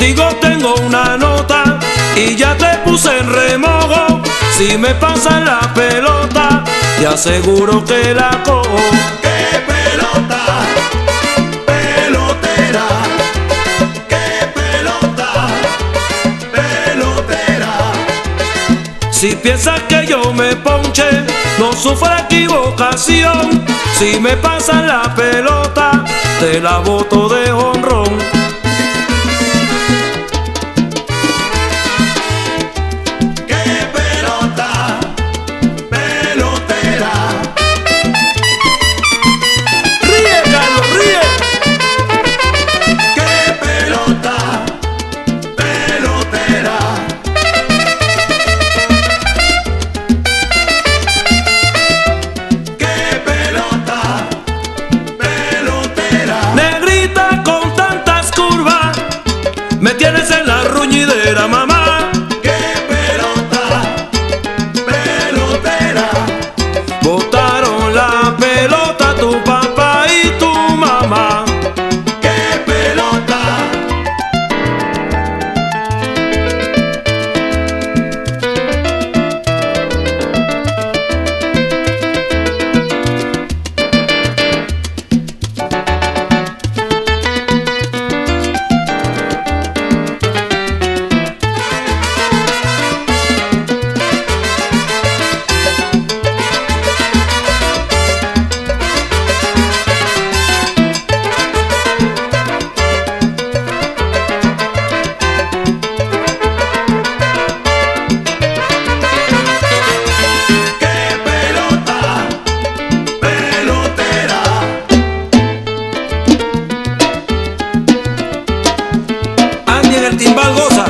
Contigo tengo una nota y ya te puse en remojo. Si me pasan la pelota, te aseguro que la cojo. ¡Qué pelota! Pelotera. ¡Qué pelota! Pelotera. Si piensas que yo me ponche, no sufra equivocación. Si me pasan la pelota, te la boto de honrón. era mamá. baldosa